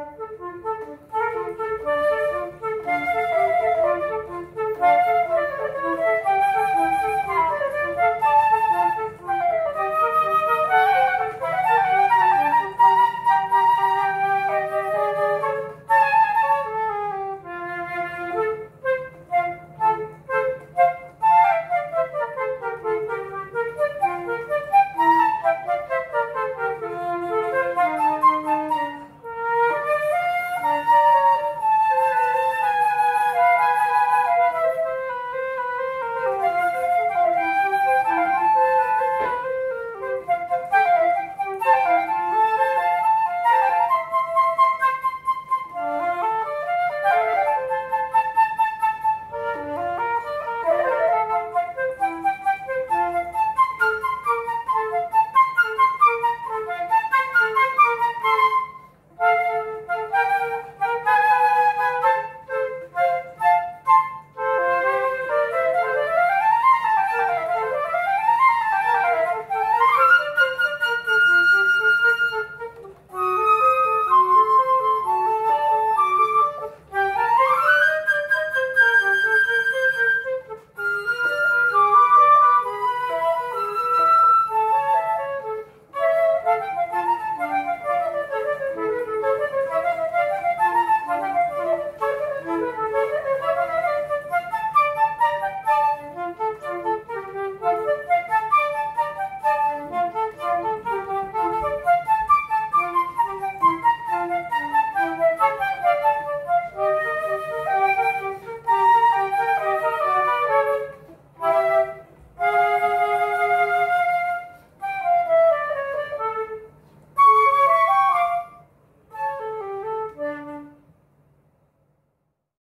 Mm-hmm.